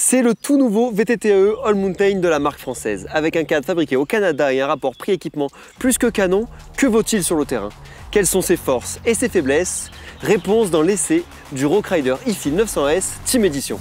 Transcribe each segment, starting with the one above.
C'est le tout nouveau VTTE All Mountain de la marque française. Avec un cadre fabriqué au Canada et un rapport prix-équipement plus que canon, que vaut-il sur le terrain? Quelles sont ses forces et ses faiblesses? Réponse dans l'essai du Rock Rider e 900S Team Edition.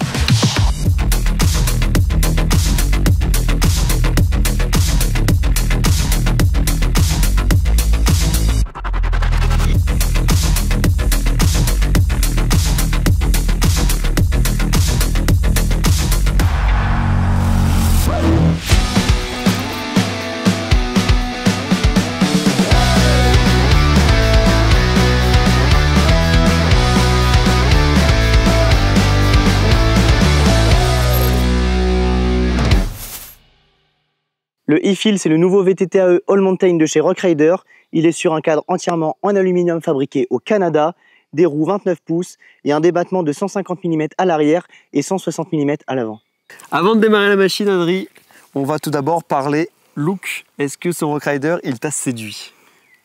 Le e-fil, c'est le nouveau VTTAE All Mountain de chez Rock Rider. Il est sur un cadre entièrement en aluminium fabriqué au Canada, des roues 29 pouces et un débattement de 150 mm à l'arrière et 160 mm à l'avant. Avant de démarrer la machine, Adri, on va tout d'abord parler look. Est-ce que ce Rock Rider, il t'a séduit?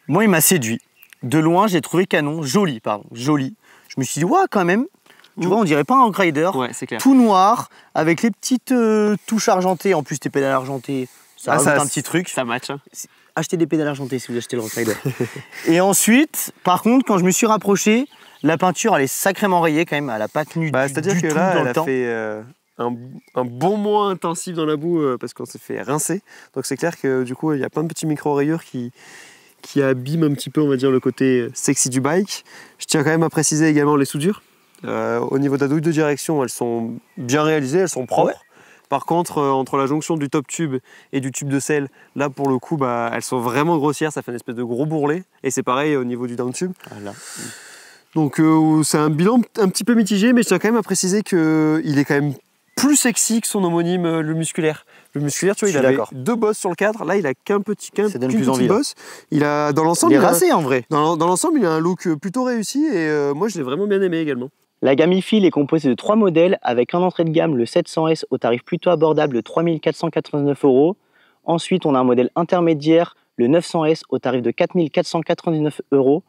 Moi, il m'a séduit. De loin, j'ai trouvé canon, joli, pardon, joli. Je me suis dit, ouais, quand même, tu vois, on dirait pas un Rock Rider. Ouais, c'est clair. Tout noir, avec les petites euh, touches argentées. En plus, tes pédales argentées, ça Ah, rajoute ça- un petit truc. Ça match. hein. Achetez des pédales argentées si vous achetez le Rock Rider. et ensuite, par contre, quand je me suis rapproché, la peinture, elle est sacrément rayée quand même. Elle a pas tenu Bah, C'est-à-dire que là, elle le a temps. fait euh, un, un bon mois intensif dans la boue euh, parce qu'on s'est fait rincer. Donc c'est clair que du coup, il y a plein de petits micro-rayures qui, qui abîment un petit peu, on va dire, le côté sexy du bike. Je tiens quand même à préciser également les soudures. Euh, au niveau de la douille de direction, elles sont bien réalisées, elles sont propres. Ouais. Par contre, euh, entre la jonction du top tube et du tube de sel, là pour le coup, bah, elles sont vraiment grossières, ça fait une espèce de gros bourrelet. Et c'est pareil au niveau du down tube. Voilà. Donc euh, c'est un bilan un petit peu mitigé, mais je tiens quand même à préciser qu'il est quand même plus sexy que son homonyme, euh, le musculaire. Le musculaire, tu vois, il avait deux bosses sur le cadre. Là, il a qu'un petit, qu'un, là. bosse. Il a, dans Il l'ensemble, est il a- racé en vrai. dans, dans l'ensemble, il a un look euh, plutôt réussi et euh, moi, je l'ai vraiment bien aimé également. La gamme e-fil est composée de trois modèles avec un entrée de gamme, le 700S, au tarif plutôt abordable de 3499 euros. Ensuite, on a un modèle intermédiaire, le 900S, au tarif de 4499 euros.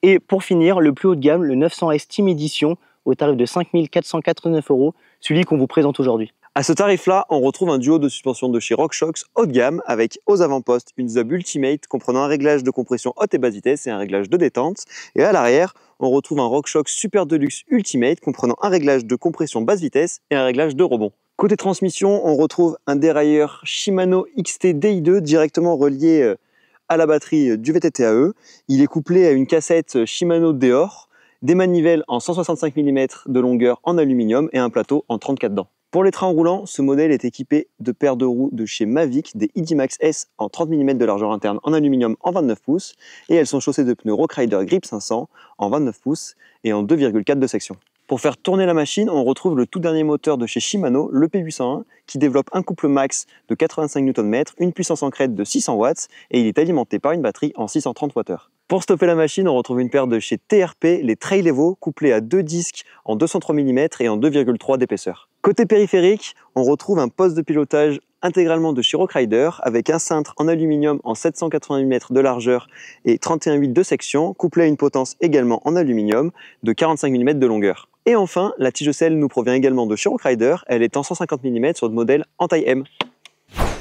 Et pour finir, le plus haut de gamme, le 900S Team Edition, au tarif de 5489 euros, celui qu'on vous présente aujourd'hui. À ce tarif-là, on retrouve un duo de suspension de chez RockShox haut de gamme avec aux avant-postes une Zub Ultimate comprenant un réglage de compression haute et basse vitesse et un réglage de détente. Et à l'arrière, on retrouve un RockShox Super Deluxe Ultimate comprenant un réglage de compression basse vitesse et un réglage de rebond. Côté transmission, on retrouve un dérailleur Shimano XT DI2 directement relié euh, à la batterie euh, du VTTAE. Il est couplé à une cassette euh, Shimano Deor, des manivelles en 165 mm de longueur en aluminium et un plateau en 34 dents. Pour les trains roulants, ce modèle est équipé de paires de roues de chez Mavic, des IDMAX S en 30 mm de largeur interne en aluminium en 29 pouces, et elles sont chaussées de pneus Rock Rider Grip 500 en 29 pouces et en 2,4 de section. Pour faire tourner la machine, on retrouve le tout dernier moteur de chez Shimano, le P801, qui développe un couple max de 85 Nm, une puissance en crête de 600 watts, et il est alimenté par une batterie en 630 Wh. Pour stopper la machine, on retrouve une paire de chez TRP, les Trail Evo, couplés à deux disques en 203 mm et en 2,3 d'épaisseur. Côté périphérique, on retrouve un poste de pilotage intégralement de chez Rider avec un cintre en aluminium en 780 mm de largeur et 31,8 de section, couplé à une potence également en aluminium de 45 mm de longueur. Et enfin, la tige selle nous provient également de chez Rider, elle est en 150 mm sur le modèle en taille M.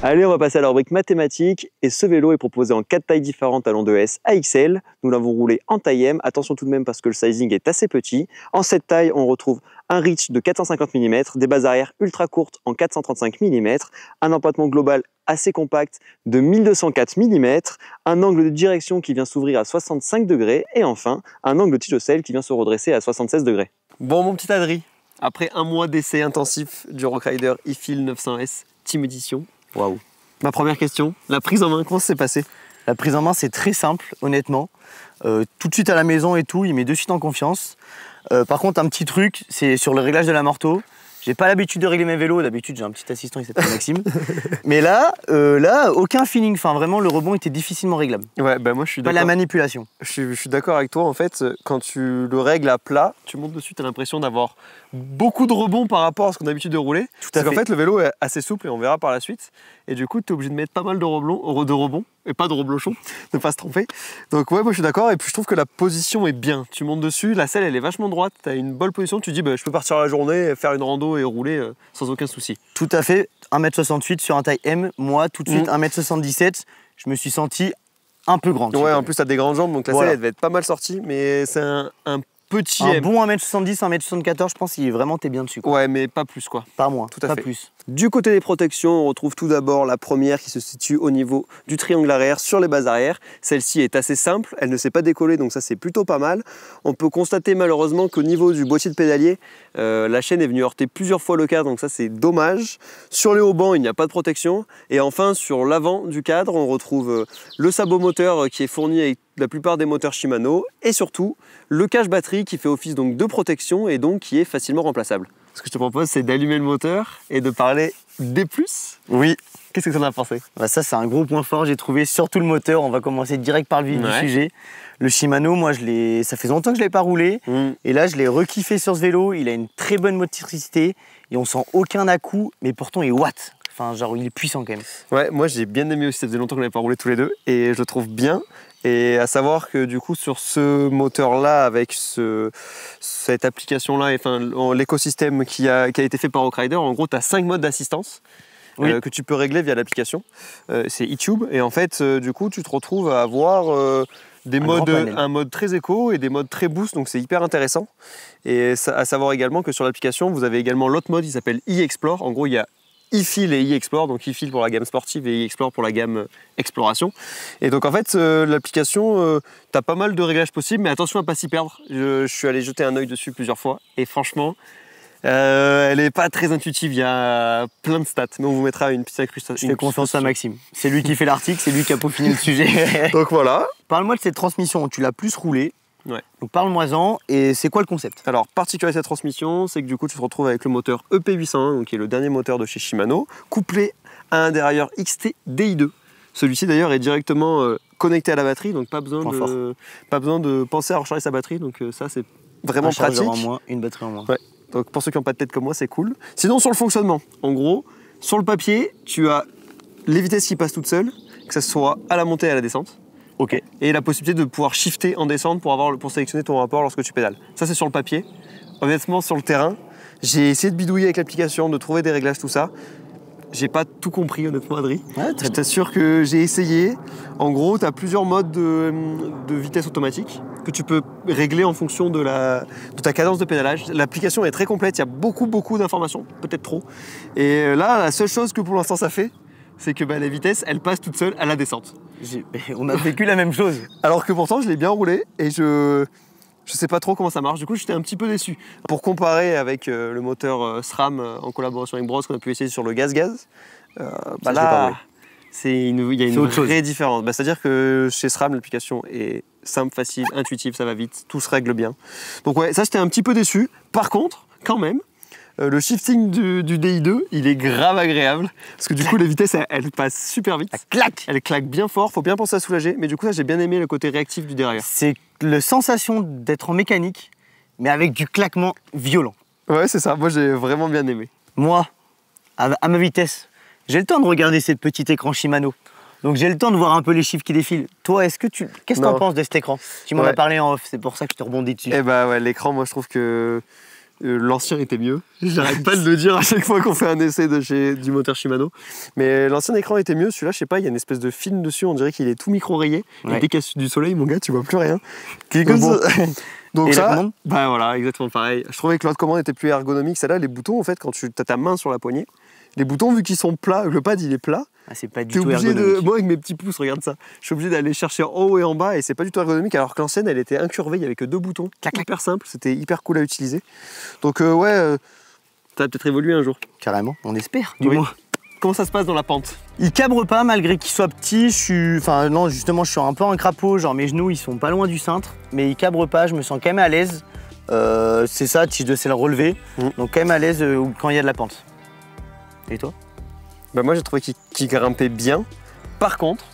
Allez, on va passer à la rubrique mathématiques. Et ce vélo est proposé en quatre tailles différentes allant de S à XL. Nous l'avons roulé en taille M. Attention tout de même parce que le sizing est assez petit. En cette taille, on retrouve un reach de 450 mm, des bases arrière ultra courtes en 435 mm, un empattement global assez compact de 1204 mm, un angle de direction qui vient s'ouvrir à 65 degrés et enfin un angle de tige qui vient se redresser à 76 degrés. Bon, mon petit Adri, après un mois d'essai intensif du Rock Rider e-Fil 900S Team Edition, Waouh. Ma première question, la prise en main, comment ça s'est passé? La prise en main, c'est très simple, honnêtement. Euh, tout de suite à la maison et tout, il met de suite en confiance. Euh, par contre, un petit truc, c'est sur le réglage de la morteau. J'ai pas l'habitude de régler mes vélos. D'habitude, j'ai un petit assistant qui s'appelle Maxime. Mais là, euh, là, aucun feeling. Enfin, vraiment, le rebond était difficilement réglable. Ouais, bah moi je suis Pas la manipulation. Je suis, je suis d'accord avec toi. En fait, quand tu le règles à plat, tu montes dessus, tu as l'impression d'avoir beaucoup de rebonds par rapport à ce qu'on a l'habitude de rouler. Tout Parce qu'en fait, le vélo est assez souple et on verra par la suite. Et du coup, tu es obligé de mettre pas mal de rebonds, de rebonds et pas de reblochons, ne pas se tromper. Donc, ouais, moi je suis d'accord. Et puis, je trouve que la position est bien. Tu montes dessus, la selle elle est vachement droite. Tu as une bonne position. Tu dis, bah, je peux partir la journée, faire une rando et rouler euh, sans aucun souci. Tout à fait. 1m68 sur un taille M. Moi, tout de suite, Mm. 1m77. Je me suis senti un peu grand. Ouais, en plus, tu as des grandes jambes. Donc, la Voilà. selle elle devait être pas mal sortie. Mais c'est un, un petit un M. bon 1m70, 1m74, je pense qu'il est vraiment t'es bien dessus. Quoi. Ouais, mais pas plus quoi. Pas moins, Tout à pas fait. plus. Du côté des protections, on retrouve tout d'abord la première qui se situe au niveau du triangle arrière sur les bases arrière. Celle-ci est assez simple, elle ne s'est pas décollée, donc ça c'est plutôt pas mal. On peut constater malheureusement qu'au niveau du boîtier de pédalier, euh, la chaîne est venue heurter plusieurs fois le cadre, donc ça c'est dommage. Sur les haubans, il n'y a pas de protection. Et enfin, sur l'avant du cadre, on retrouve euh, le sabot moteur euh, qui est fourni avec la plupart des moteurs Shimano et surtout le cache batterie qui fait office donc de protection et donc qui est facilement remplaçable. Ce que je te propose, c'est d'allumer le moteur et de parler des plus. Oui. Qu'est-ce que tu en as pensé? Bah, ça, c'est un gros point fort. J'ai trouvé surtout le moteur. On va commencer direct par le vif Ouais. du sujet. Le Shimano, moi, je l'ai. ça fait longtemps que je ne l'ai pas roulé. Et là, je l'ai rekiffé sur ce vélo. Il a une très bonne motricité et on sent aucun à-coup, mais pourtant il watt. Enfin, genre, il est puissant quand même. Ouais, moi j'ai bien aimé aussi, ça faisait longtemps qu'on n'avait pas roulé tous les deux et je le trouve bien. Et à savoir que du coup sur ce moteur-là, avec ce, cette application-là, et enfin l'écosystème qui a, qui a été fait par Rockrider, en gros tu as 5 modes d'assistance. Oui. euh, que tu peux régler via l'application. Euh, c'est eTube et en fait euh, du coup tu te retrouves à avoir des Un modes, un mode très éco et des modes très boost donc c'est hyper intéressant. Et ça- à savoir également que sur l'application vous avez également l'autre mode qui s'appelle e-explore. En gros il y a e-feel et e-explore, donc e-feel pour la gamme sportive et e-explore pour la gamme euh, exploration. Et donc en fait, euh, l'application, tu as pas mal de réglages possibles, mais attention à pas s'y perdre. Je, je suis allé jeter un œil dessus plusieurs fois et franchement, euh, elle n'est pas très intuitive. Il y a plein de stats, mais on vous mettra une petite incrustation. Je fais confiance à Maxime. C'est lui qui fait l'article, c'est lui qui a peaufiné le sujet. Donc voilà. Parle-moi de cette transmission. Tu l'as plus roulée. Ouais. Donc parle-moi-en. Et c'est quoi le concept? Alors, particularité de cette transmission, c'est que du coup, tu te retrouves avec le moteur EP801, donc qui est le dernier moteur de chez Shimano, couplé à un dérailleur XT DI2. Celui-ci d'ailleurs est directement euh, connecté à la batterie, donc pas besoin, Point de, pas besoin de penser à recharger sa batterie, donc euh, ça c'est vraiment Un pratique. en moins, une batterie en moins. Ouais. Donc pour ceux qui n'ont pas de tête comme moi, c'est cool. Sinon, sur le fonctionnement, en gros, sur le papier, tu as les vitesses qui passent toutes seules, que ce soit à la montée et à la descente, Ok. et la possibilité de pouvoir shifter en descente pour, avoir, pour sélectionner ton rapport lorsque tu pédales. Ça, c'est sur le papier. Honnêtement, sur le terrain, j'ai essayé de bidouiller avec l'application, de trouver des réglages, tout ça. J'ai pas tout compris, honnêtement, Adri. Ouais, Je t'assure que j'ai essayé. En gros, tu as plusieurs modes de, de vitesse automatique que tu peux régler en fonction de, la, de ta cadence de pédalage. L'application est très complète, il y a beaucoup, beaucoup d'informations, peut-être trop. Et là, la seule chose que pour l'instant ça fait, c'est que bah, les vitesses, elles passent toutes seules à la descente. On a vécu la même chose. Alors que pourtant, je l'ai bien roulé et je je sais pas trop comment ça marche. Du coup, j'étais un petit peu déçu. Pour comparer avec euh, le moteur euh, SRAM euh, en collaboration avec Bros qu'on a pu essayer sur le gaz-gaz, bah là, roulé. c'est une, il y a une C'est autre chose. vraie différence. Bah, C'est-à-dire que chez SRAM, l'application est simple, facile, intuitive, ça va vite, tout se règle bien. Donc ouais, ça j'étais un petit peu déçu. Par contre, quand même, euh, le shifting du, du DI2, il est grave agréable. Parce que du coup, les vitesses, elles, elles passent super vite. Clac Elle claque bien fort, faut bien penser à soulager. Mais du coup, ça, j'ai bien aimé le côté réactif du derrière. C'est la sensation d'être en mécanique, mais avec du claquement violent. Ouais, c'est ça. Moi, j'ai vraiment bien aimé. Moi, à, ma vitesse, j'ai le temps de regarder cette petit écran Shimano. Donc j'ai le temps de voir un peu les chiffres qui défilent. Toi, est-ce que tu. Qu'est-ce que t'en penses de cet écran? Tu m'en Ouais. as parlé en off, c'est pour ça que je te rebondis dessus. Eh bah ouais, l'écran, moi, je trouve que euh, l'ancien était mieux. J'arrête pas de le dire à chaque fois qu'on fait un essai de chez, du moteur Shimano. Mais l'ancien écran était mieux. Celui-là, je sais pas, il y a une espèce de film dessus. On dirait qu'il est tout micro-rayé. Ouais. Et dès qu'il y a du soleil, mon gars, tu vois plus rien. Qui bon. Donc Et ça, bah voilà, exactement pareil. Je trouvais que l'autre commande était plus ergonomique. Celle-là, les boutons, en fait, quand tu as ta main sur la poignée, les boutons, vu qu'ils sont plats, le pad il est plat, Ah, c'est pas du tout obligé de. Moi, avec mes petits pouces, regarde ça. Je suis obligé d'aller chercher en haut et en bas et c'est pas du tout ergonomique. Alors que l'ancienne, elle était incurvée, il y avait que deux boutons. Hyper simple, c'était hyper cool à utiliser. Donc, euh, ouais, euh, ça va peut-être évoluer un jour. Carrément, on espère, du Oui. moins. Comment ça se passe dans la pente? Il cabre pas malgré qu'il soit petit. Je suis, enfin non, justement, je suis un peu un crapaud. Genre mes genoux, ils sont pas loin du cintre, mais il cabre pas. Je me sens quand même à l'aise. Euh, c'est ça, si je dois le relever. Mm. Donc quand même à l'aise euh, quand il y a de la pente. Et toi bah, Moi, j'ai trouvé qu'il grimpait bien. Par contre,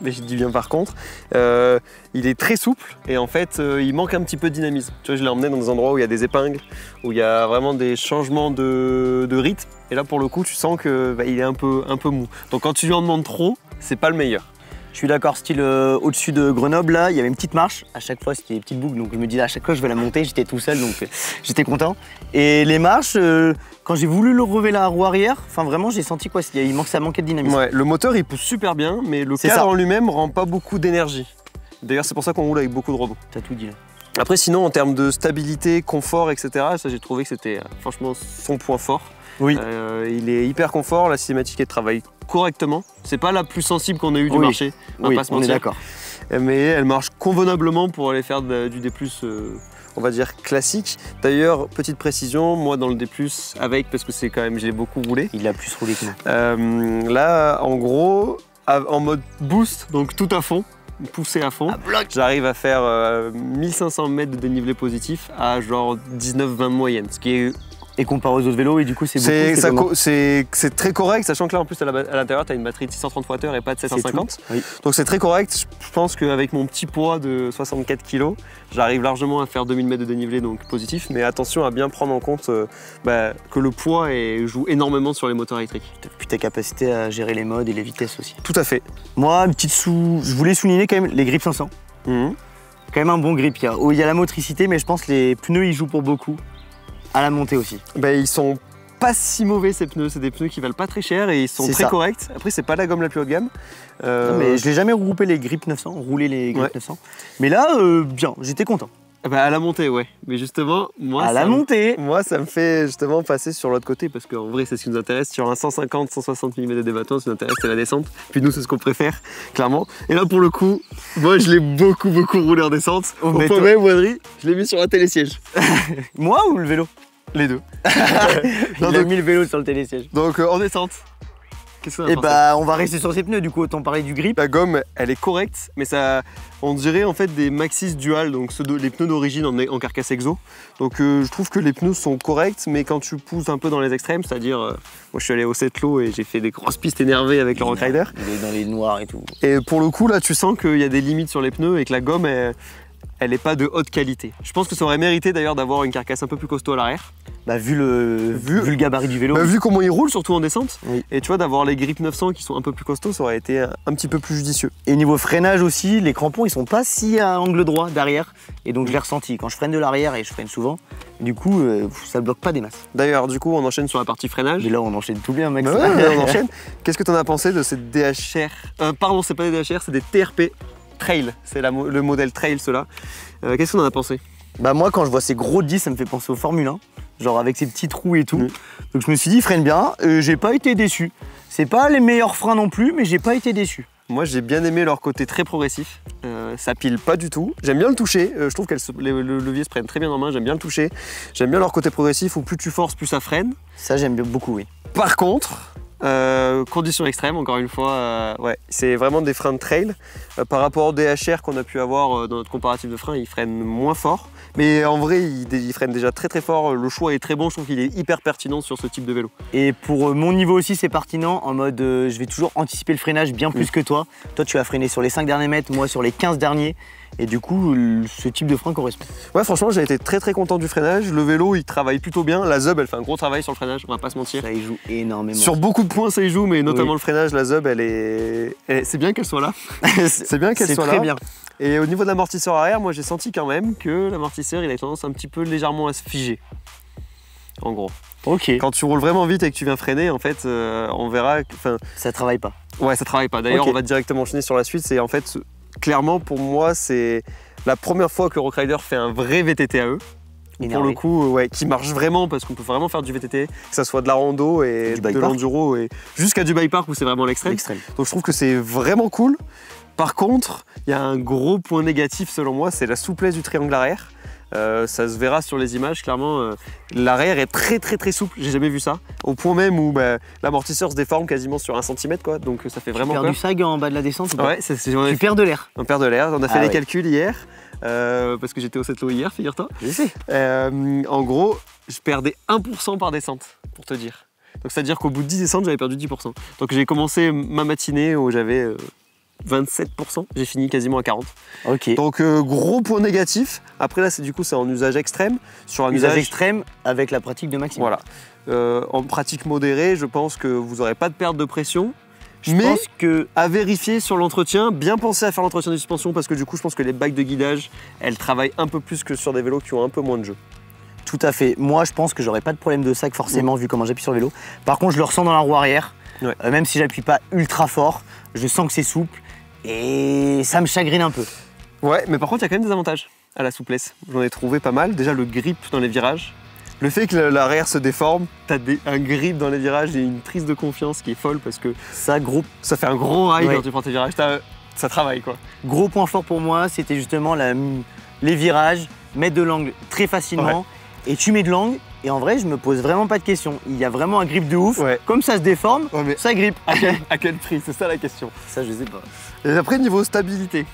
mais je dis bien par contre, euh, il est très souple et en fait euh, il manque un petit peu de dynamisme. Tu vois, je l'ai emmené dans des endroits où il y a des épingles, où il y a vraiment des changements de, de rythme. Et là pour le coup, tu sens que bah, il est un peu, un peu mou. Donc quand tu lui en demandes trop, c'est pas le meilleur. Je suis d'accord, style euh, au-dessus de Grenoble, là, il y avait une petite marche. À chaque fois, c'était des petites boucles. Donc je me disais, à chaque fois, je vais la monter. J'étais tout seul, donc euh, j'étais content. Et les marches, euh, quand j'ai voulu le relever la roue arrière, enfin vraiment, j'ai senti quoi il manque, Ça manquait de dynamisme. Ouais, le moteur il pousse super bien, mais le cadre ça. en lui-même rend pas beaucoup d'énergie. D'ailleurs, c'est pour ça qu'on roule avec beaucoup de rebonds. T'as tout dit là. Après, sinon, en termes de stabilité, confort, etc., ça j'ai trouvé que c'était franchement son point fort. Oui. Euh, il est hyper confort, la cinématique elle travaille correctement. C'est pas la plus sensible qu'on a eu du Oui. marché, on oui, pas se on est d'accord. mais elle marche convenablement pour aller faire du D+, euh, on va dire classique. D'ailleurs, petite précision, moi dans le D+, avec, parce que c'est quand même, j'ai beaucoup roulé, Il a plus roulé que moi. euh, là, en gros, en mode boost, donc tout à fond, poussé à fond, j'arrive à faire euh, 1500 mètres de dénivelé positif à genre 19-20 de moyenne, ce qui est Et comparé aux autres vélos, et du coup, c'est beaucoup. c'est très correct, sachant que là en plus à l'intérieur tu as une batterie de 630 Wh et pas de C'est 750. tout. Oui. Donc c'est très correct. Je pense qu'avec mon petit poids de 64 kg, j'arrive largement à faire 2000 mètres de dénivelé donc positif. Mais attention à bien prendre en compte euh, bah, que le poids est- joue énormément sur les moteurs électriques. Puis ta capacité à gérer les modes et les vitesses aussi. Tout à fait. Moi, une petite sous. Je voulais souligner quand même les grips 500. Mhm. Quand même un bon grip. Il y a, oh, il y a la motricité, mais je pense que les pneus, ils jouent pour beaucoup. À la montée aussi. Bah, ils sont pas si mauvais ces pneus, c'est des pneus qui valent pas très cher et ils sont très ça. corrects. Après c'est pas la gomme la plus haut de gamme. Euh, Non, mais je l'ai jamais regroupé les grips 900, roulé les grips Ouais. 900. Mais là, euh, bien, j'étais content. Bah, à la montée ouais. Mais justement moi à ça la me- montée. Moi, ça me fait justement passer sur l'autre côté parce qu'en vrai, c'est ce qui nous intéresse. Sur un 150-160 mm de débattement, ce qui nous intéresse, c'est la descente. Puis nous, c'est ce qu'on préfère, clairement. Et là, pour le coup, moi, je l'ai beaucoup, beaucoup roulé en descente. Oh, Au point toi- même, Wadri, je l'ai mis sur un télésiège. Moi ou le vélo? Les deux. Il Non, a donc, mis le vélo sur le télésiège. donc, euh, en descente. Qu'est-ce Et pensé bah, on va rester sur ces pneus, du coup, autant parler du grip. La gomme, elle est correcte, mais ça, on dirait en fait des Maxis Dual, donc ceux de- les pneus d'origine en, en carcasse exo. Donc euh, je trouve que les pneus sont corrects, mais quand tu pousses un peu dans les extrêmes, c'est-à-dire, euh, moi je suis allé au Setlo et j'ai fait des grosses pistes énervées avec le Rock Rider. Il est dans les noirs et tout. Et pour le coup, là, tu sens qu'il y a des limites sur les pneus et que la gomme, elle, elle est pas de haute qualité. Je pense que ça aurait mérité d'ailleurs d'avoir une carcasse un peu plus costaud à l'arrière. Bah, vu le, Vu- vu le gabarit du vélo. Bah, vu comment il roule, surtout en descente, Oui. et tu vois, d'avoir les grips 900 qui sont un peu plus costauds, ça aurait été un, petit peu plus judicieux. Et niveau freinage aussi, les crampons ils sont pas si à angle droit derrière. Et donc je l'ai ressenti. Quand je freine de l'arrière et je freine souvent, du coup euh, ça bloque pas des masses. D'ailleurs, du coup, on enchaîne sur la partie freinage. Mais là on enchaîne tout bien, mec. Bah ouais, on enchaîne. Qu'est-ce que tu en as pensé de ces DHR Euh, Pardon, c'est pas des DHR, c'est des TRP Trail. C'est le modèle Trail, ceux-là. Euh, Qu'est-ce qu'on en a pensé Bah moi quand je vois ces gros 10 ça me fait penser au Formule 1. Genre avec ces petits trous et tout. Donc je me suis dit ils freinent bien. Euh, j'ai pas été déçu. C'est pas les meilleurs freins non plus, mais j'ai pas été déçu. Moi, j'ai bien aimé leur côté très progressif. Euh, ça pile pas du tout. J'aime bien le toucher. Je trouve que le levier se prennent très bien en main. J'aime bien le toucher. J'aime bien leur côté progressif où plus tu forces, plus ça freine. Ça j'aime bien beaucoup, oui. Par contre, euh, conditions extrêmes, encore une fois, euh, ouais, c'est vraiment des freins de trail. Euh, par rapport au DHR qu'on a pu avoir euh, dans notre comparatif de freins, ils freinent moins fort. Mais en vrai, ils, ils freinent déjà très très fort. Le choix est très bon. Je trouve qu'il est hyper pertinent sur ce type de vélo. Et pour euh, mon niveau aussi, c'est pertinent en mode euh, je vais toujours anticiper le freinage bien plus Mm. que toi. Toi, tu vas freiner sur les 5 derniers mètres, moi sur les 15 derniers. Et du coup, le- ce type de frein correspond. Ouais, franchement, j'ai été très très content du freinage. Le vélo, il travaille plutôt bien. La Zub, elle fait un gros travail sur le freinage, on va pas se mentir. Ça y joue énormément. Sur beaucoup de points, ça y joue, mais notamment Oui. le freinage, la Zub, elle est. C'est bien qu'elle soit là. C'est bien qu'elle c'est soit très là. bien. Et au niveau de l'amortisseur arrière, moi j'ai senti quand même que l'amortisseur il a tendance un petit peu légèrement à se figer. En gros. Ok. Quand tu roules vraiment vite et que tu viens freiner, en fait, euh, on verra. que- Enfin, Ça travaille pas. ouais, ça travaille pas. D'ailleurs, on va directement enchaîner sur la suite. C'est en fait, clairement pour moi, c'est la première fois que Rockrider fait un vrai VTT à eux. Pour le coup, ouais, qui marche vraiment parce qu'on peut vraiment faire du VTT, que ça soit de la rando et Du de l'enduro et jusqu'à du bike park où c'est vraiment. L'extrême. Donc je trouve que c'est vraiment cool. Par contre, il y a un gros point négatif selon moi, c'est la souplesse du triangle arrière. Euh, ça se verra sur les images, clairement. euh, L'arrière est très très très souple, j'ai jamais vu ça. Au point même où bah, l'amortisseur se déforme quasiment sur un centimètre, quoi. Donc ça fait Tu vraiment perds peur. du sag en bas de la descente ou pas Ouais, c'est- Tu perds de l'air. on perd de l'air. On a fait Ah les ouais. calculs hier euh, parce que j'étais au Setlo hier, figure-toi. En gros, je perdais 1% par descente, pour te dire. Donc c'est-à-dire qu'au bout de 10 descentes, j'avais perdu 10%. Donc j'ai commencé ma matinée où j'avais 27%. J'ai fini quasiment à 40. Ok. Donc euh, gros point négatif. Après là, c'est du coup c'est en usage extrême. Sur un Usage usage, extrême avec la pratique de maximum. voilà. Euh, en pratique modérée, je pense que vous n'aurez pas de perte de pression. Je mais pense que à vérifier sur l'entretien, bien penser à faire l'entretien de suspension parce que du coup, je pense que les bagues de guidage, elles travaillent un peu plus que sur des vélos qui ont un peu moins de jeu. tout à fait. Moi, je pense que j'aurais pas de problème de sac forcément vu comment j'appuie sur le vélo. Par contre, je le ressens dans la roue arrière. Ouais. Euh, même si j'appuie pas ultra fort, je sens que c'est souple et ça me chagrine un peu. Ouais, mais par contre, il y a quand même des avantages à la souplesse. J'en ai trouvé pas mal. Déjà, le grip dans les virages. Le fait que l'arrière se déforme, t'as un grip dans les virages et une prise de confiance qui est folle parce que Ça, gros, ça fait un gros rail Ouais. quand tu prends tes virages. Ça travaille quoi. gros point fort pour moi, c'était justement la- les virages, mettre de l'angle très facilement. Et tu mets de l'angle et en vrai, je me pose vraiment pas de questions. Il y a vraiment un grip de ouf. Ouais. Comme ça se déforme, Ouais, mais ça grippe. à quel, à quel prix? C'est ça la question. Ça, je sais pas. Et après, niveau stabilité.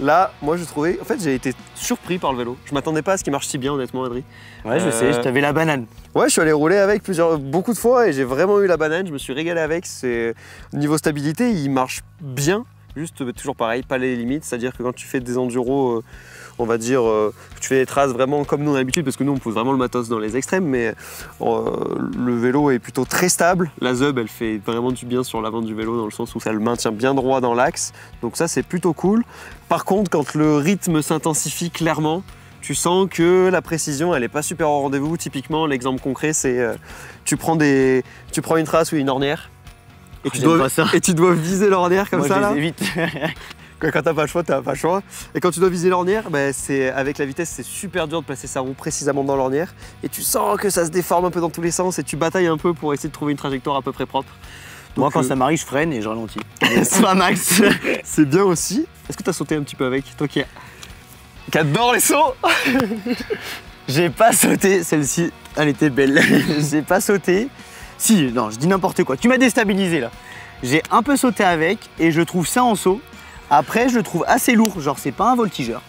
Là, moi, j'ai trouvé. En fait, j'ai été surpris par le vélo. Je m'attendais pas à ce qu'il marche si bien, honnêtement, Adri. Ouais, je Euh, sais, je t'avais la banane. Ouais, je suis allé rouler avec plusieurs, beaucoup de fois et j'ai vraiment eu la banane. Je me suis régalé avec. C'est niveau stabilité, il marche bien. Juste euh, toujours pareil, pas les limites. C'est-à-dire que quand tu fais des enduros, euh, on va dire, euh, que tu fais des traces vraiment comme nous on a l'habitude, parce que nous on pose vraiment le matos dans les extrêmes, mais euh, le vélo est plutôt très stable. La Zub, elle fait vraiment du bien sur l'avant du vélo dans le sens où ça le maintient bien droit dans l'axe. Donc ça, c'est plutôt cool. Par contre, quand le rythme s'intensifie clairement, tu sens que la précision, elle n'est pas super au rendez-vous. Typiquement, l'exemple concret, c'est euh, tu, prends des, tu prends une trace ou une ornière et tu, dois, et tu dois viser l'ornière comme Moi, ça. je là. évite. Quand quand t'as pas le choix, t'as pas le choix. Et quand tu dois viser l'ornière, bah, c'est avec la vitesse, c'est super dur de placer sa roue précisément dans l'ornière. Et tu sens que ça se déforme un peu dans tous les sens et tu batailles un peu pour essayer de trouver une trajectoire à peu près propre. Moi, Donc, quand euh, ça m'arrive, je freine et je ralentis. Soit max. c'est bien aussi. Est-ce que t'as sauté un petit peu avec Toi qui, qui adore les sauts J'ai pas sauté, celle-ci, elle était belle. J'ai pas sauté. Si, non, je dis n'importe quoi. Tu m'as déstabilisé là. J'ai un peu sauté avec et je trouve ça en saut. Après, je le trouve assez lourd. Genre, c'est pas un voltigeur.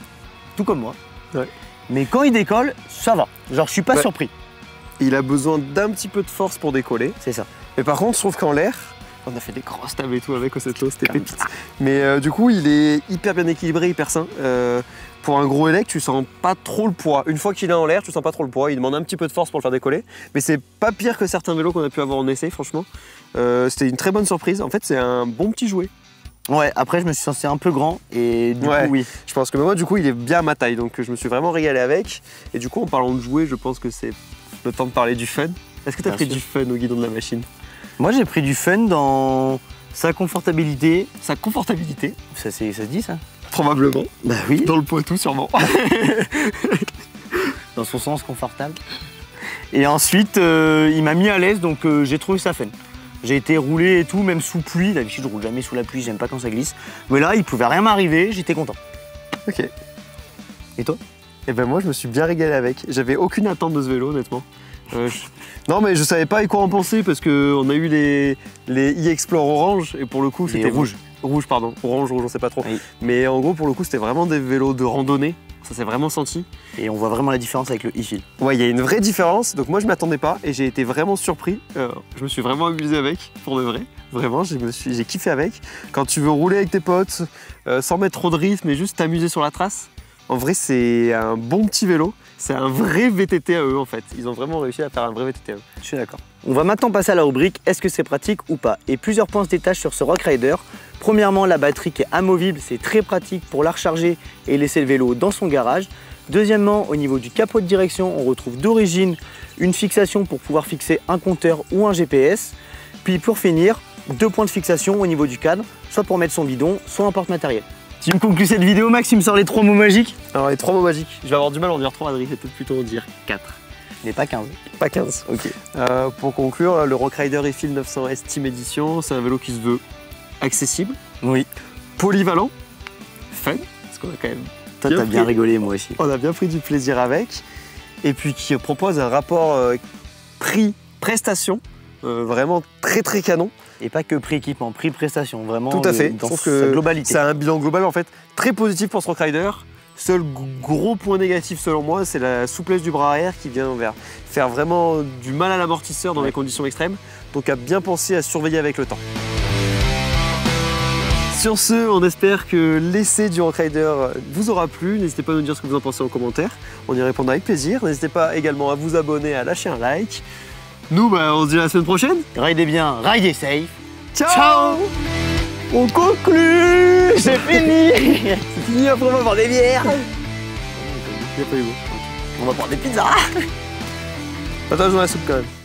Tout comme moi. Ouais. Mais quand il décolle, ça va. Genre, je suis pas surpris. Il a besoin d'un petit peu de force pour décoller. C'est ça. Mais par contre, je trouve qu'en l'air, on a fait des grosses tables et tout avec au cette c'était pépite. Mais euh, du coup, il est hyper bien équilibré, hyper sain. Euh, pour un gros élec, tu sens pas trop le poids. Une fois qu'il est en l'air, tu sens pas trop le poids. Il demande un petit peu de force pour le faire décoller. Mais c'est pas pire que certains vélos qu'on a pu avoir en essai, franchement. Euh, c'était une très bonne surprise. En fait, c'est un bon petit jouet. Ouais, après, je me suis senti un peu grand et du Ouais. coup, oui. Je pense que moi, du coup, il est bien à ma taille. Donc, je me suis vraiment régalé avec. Et du coup, en parlant de jouet, je pense que c'est le temps de parler du fun. Est-ce que tu as Bien pris sûr. du fun au guidon de la machine? Moi, j'ai pris du fun dans sa confortabilité. Sa confortabilité? Ça se dit ça? Probablement. Bah oui. Dans le Poitou, sûrement. dans son sens confortable. Et ensuite, euh, il m'a mis à l'aise, donc euh, j'ai trouvé ça fun. J'ai été roulé et tout, même sous pluie. D'habitude, je roule jamais sous la pluie, j'aime pas quand ça glisse. Mais là, il pouvait rien m'arriver, j'étais content. ok. Et toi? Et ben moi je me suis bien régalé avec. J'avais aucune attente de ce vélo honnêtement. Euh, je- Non mais je savais pas quoi en penser parce que on a eu les, les e-Explore orange et pour le coup c'était rouges. Rouge pardon, orange, rouge on sait pas trop. Oui. Mais en gros pour le coup c'était vraiment des vélos de randonnée. Ça s'est vraiment senti. Et on voit vraiment la différence avec le e-fil. Ouais il y a une vraie différence donc moi je m'attendais pas et j'ai été vraiment surpris. Euh, je me suis vraiment amusé avec pour de vrai. Vraiment j'ai kiffé avec. Quand tu veux rouler avec tes potes euh, sans mettre trop de rythme et juste t'amuser sur la trace. En vrai, c'est un bon petit vélo. C'est un vrai VTT à eux, en fait. Ils ont vraiment réussi à faire un vrai VTT à eux. Je suis d'accord. On va maintenant passer à la rubrique Est-ce que c'est pratique ou pas? Et plusieurs points se détachent sur ce Rock Rider. Premièrement, la batterie qui est amovible, c'est très pratique pour la recharger et laisser le vélo dans son garage. Deuxièmement, au niveau du capot de direction, on retrouve d'origine une fixation pour pouvoir fixer un compteur ou un GPS. Puis pour finir, deux points de fixation au niveau du cadre, soit pour mettre son bidon, soit un porte-matériel. Tu me conclus cette vidéo, Max, il me sort les trois mots magiques? Alors, les trois mots magiques. Je vais avoir du mal à en dire trois, Adrien. C'est peut-être plutôt en dire quatre. Mais pas 15. Pas 15. Ok. Euh, pour conclure, le Rock Rider EFIL 900S Team Edition, c'est un vélo qui se veut accessible, Oui. polyvalent, fun, parce qu'on a quand même Toi, t'as bien rigolé, moi aussi. On a bien pris du plaisir avec. Et puis qui propose un rapport euh, prix-prestation euh, vraiment très très canon. Et pas que prix équipement, prix prestation, vraiment Tout à le- fait. dans sa que globalité. A un bilan global en fait très positif pour ce Rock Rider. Seul gros point négatif selon moi, c'est la souplesse du bras arrière qui vient vers faire vraiment du mal à l'amortisseur dans Ouais. les conditions extrêmes. Donc à bien penser à surveiller avec le temps. Sur ce, on espère que l'essai du Rockrider vous aura plu. N'hésitez pas à nous dire ce que vous en pensez en commentaire. On y répondra avec plaisir. N'hésitez pas également à vous abonner, à lâcher un like. Nous, bah, on se dit à la semaine prochaine. Ridez bien, ridez safe. Ciao, Ciao On conclut C'est fini C'est fini, après on va boire des bières. On va prendre des pizzas Attention à la soupe quand même.